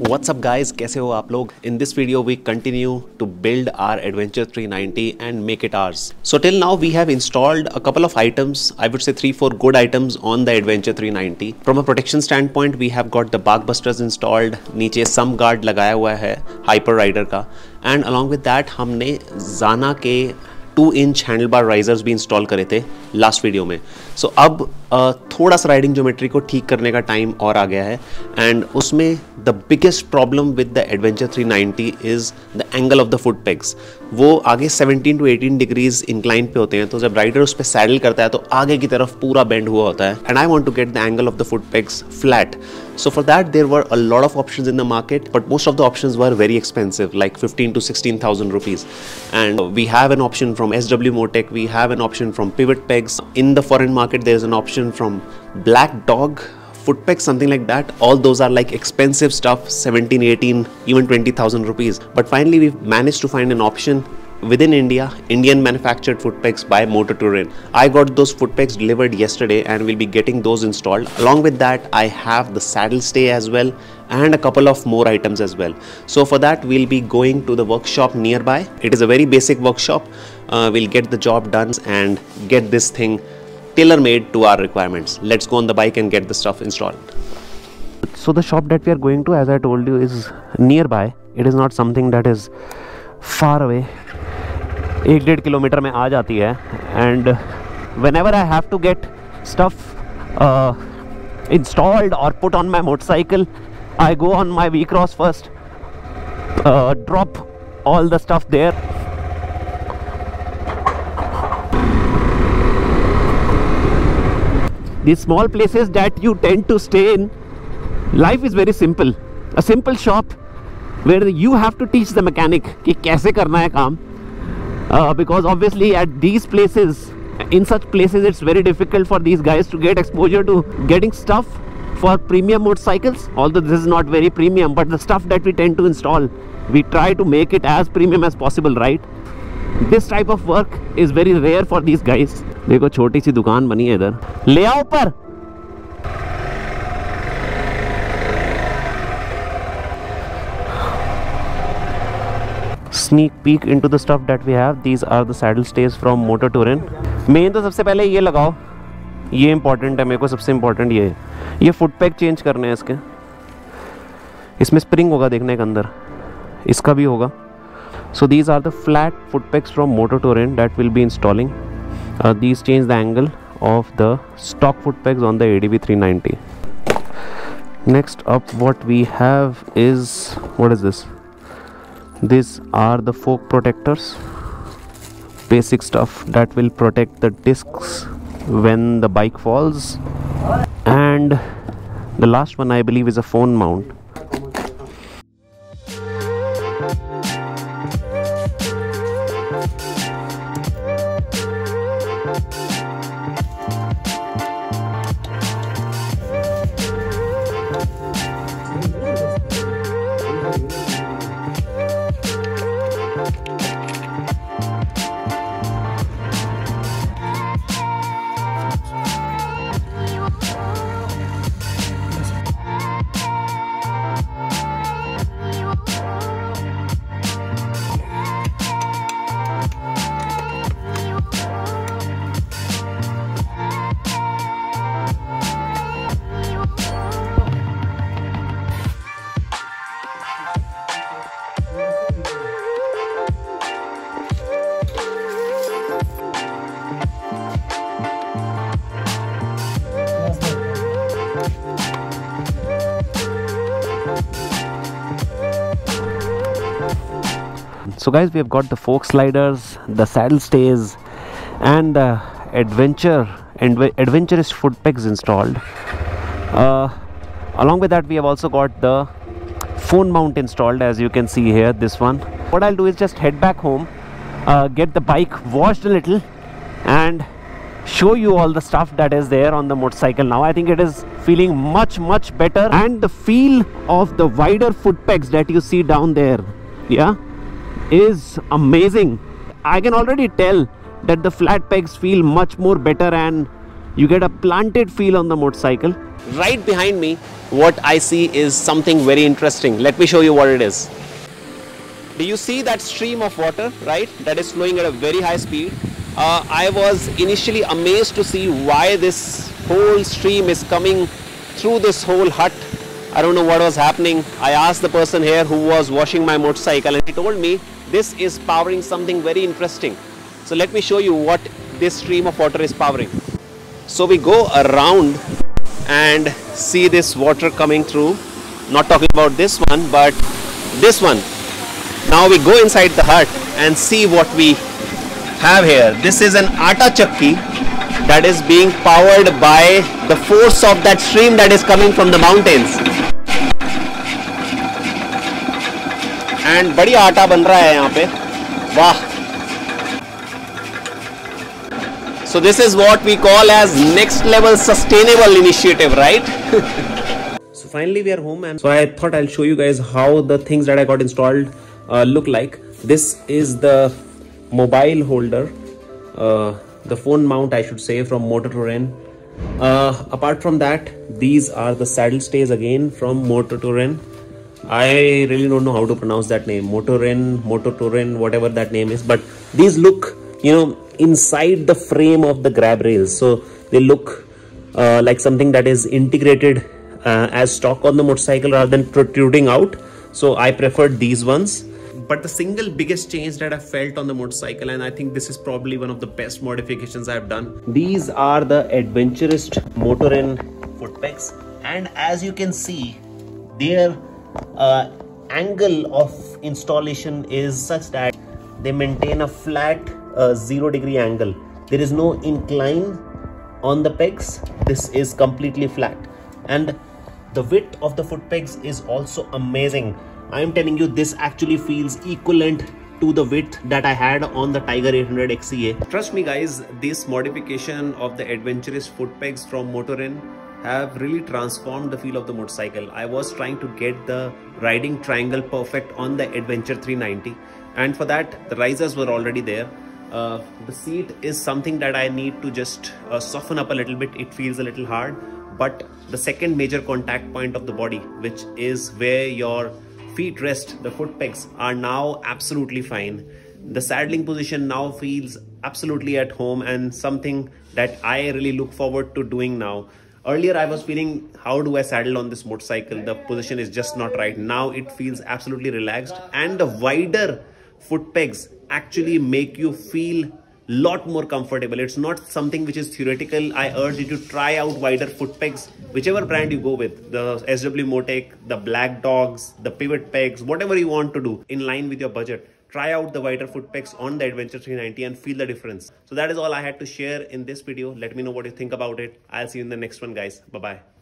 WhatsApp guys कैसे हो आप लोग? In this video we continue to build our adventure 390 and make it ours so till now we have installed a couple of items I would say three four good items on the adventure 390 from a protection stand point we have got the Barkbusters installed नीचे सम guard लगाया हुआ है hyper rider का. And along with that हमने जाना के two inch handle bar risers भी install करे थे लास्ट वीडियो में. सो so, अब थोड़ा सा राइडिंग ज्योमेट्री को ठीक करने का टाइम और आ गया है। एंड उसमें the biggest problem with the adventure 390 is the angle of the foot pegs वो आगे 17 टू 18 डिग्रीज इंक्लाइन पे होते हैं। तो जब राइडर उस पर सैडल करता है तो आगे की तरफ़ पूरा बेंड हुआ होता है। And I want to get the angle of the foot pegs flat so for that there were a lot of option in the market but most of the option were very expensive like fifteen to sixteen thousand rupees and we have an option from S W Motech we have an option from pivot pegs in the foreign market there's an option from Black Dog foot pegs something like that all those are like expensive stuff 17 18 even 20000 rupees but finally we've managed to find an option within India, Indian manufactured foot pegs by Motor Turin. I got those foot pegs delivered yesterday and will be getting those installed. Along with that, I have the saddle stay as well and a couple of more items as well. So for that, we'll be going to the workshop nearby. It is a very basic workshop. Uh, we'll get the job done and get this thing tailor-made to our requirements. Let's go on the bike and get the stuff installed. So the shop that we are going to, as I told you, is nearby. It is not something that is far away एक डेढ़ kilometre में आ जाती है and whenever I have to get stuff installed और put on my motorcycle I go on my V cross first drop all the stuff there these small places that you tend to stay in life is very simple a simple shop where you have to teach the mechanic कि कैसे करना है काम uh, because obviously at these places in such places it's very difficult for these guys to get exposure to getting stuff for premium motorcycles although this is not very premium but the stuff that we tend to install we try to make it as premium as possible right this type of work is very rare for this guys देखो, छोटी सी दुकान बनी है इधर। ले आओ पर sneak peek into the stuff that we have these are the saddle stage from motor turan main तो सबसे पहले ये लगाओ। ये इंपॉर्टेंट है, मेरे को सबसे इंपॉर्टेंट ये। ये फुटपैक चेंज करने हैं इसके। इसमें स्प्रिंग होगा देखने के अंदर। इसका भी होगा। So these are the flat foot pegs from motor tourin that we'll be installing. Uh, these change the angle of the stock foot pegs on the adv 390 next up what we have is what is this? These are the fork protectors. Basic stuff that will protect the discs when the bike falls. And the last one I believe is a phone mount so guys we have got the fork sliders the saddle stays and the adventure and adventurous foot pegs installed. Uh, along with that we have also got the phone mount installed as you can see here this one. What I'll do is just head back home uh, get the bike washed a little and show you all the stuff that is there on the motorcycle now. I think it is feeling much much better and the feel of the wider foot pegs that you see down there. Yeah is amazing I can already tell that the flat pegs feel much more better and you get a planted feel on the motorcycle. Right behind me, what I see is something very interesting. Let me show you what it is. Do you see that stream of water, right? That is flowing at a very high speed. Uh, I was initially amazed to see why this whole stream is coming through this whole hut. I don't know what was happening. I asked the person here who was washing my motorcycle and he told me this is powering something very interesting. So let me show you what this stream of water is powering. So we go around and see this water coming through. Not talking about this one, but this one. Now we go inside the hut and see what we have here. This is an atta chakki that is being powered by the force of that stream that is coming from the mountains. And बढ़िया आटा बन रहा है यहाँ पे। वाह। So this is what we call as next level sustainable initiative right so finally we are home and so I thought I show you guys how the things that I got installed look like this is the mobile holder the phone mount I should say from motor to rain apart from that these are saddle stage again from motor to rain I really don't know how to pronounce that name, Motoren, Motor Touren, whatever that name is, but these look, you know, inside the frame of the grab rails. So they look uh, like something that is integrated uh, as stock on the motorcycle rather than protruding out. So i preferred these ones. But the single biggest change that i felt on the motorcycle and i think this is probably one of the best modifications i've done. These are the adventurist motoren foot pegs and as you can see their uh, angle of installation is such that they maintain a flat a zero degree angle. There is no incline on the pegs. This is completely flat. And the width of the foot pegs is also amazing. I am telling you this actually feels equivalent to the width that I had on the Tiger 800 XCA. Trust me guys, this modification of the adventurous foot pegs from Motoren have really transformed the feel of the motorcycle. I was trying to get the riding triangle perfect on the Adventure 390 and for that the risers were already there uh, the seat is something that I need to just uh, soften up a little bit. It feels a little hard, but the second major contact point of the body, which is where your feet rest, the foot pegs are now absolutely fine. The saddling position now feels absolutely at home and something that I really look forward to doing now. Earlier, I was feeling, how do I saddle on this motorcycle? The position is just not right. Now it feels absolutely relaxed and the wider foot pegs actually make you feel lot more comfortable it's not something which is theoretical i urge you to try out wider foot pegs whichever brand you go with the SW Motech the black dogs the pivot pegs whatever you want to do in line with your budget try out the wider foot pegs on the adventure 390 and feel the difference. So that is all i had to share in this video. Let me know what you think about it. I'll see you in the next one guys. Bye bye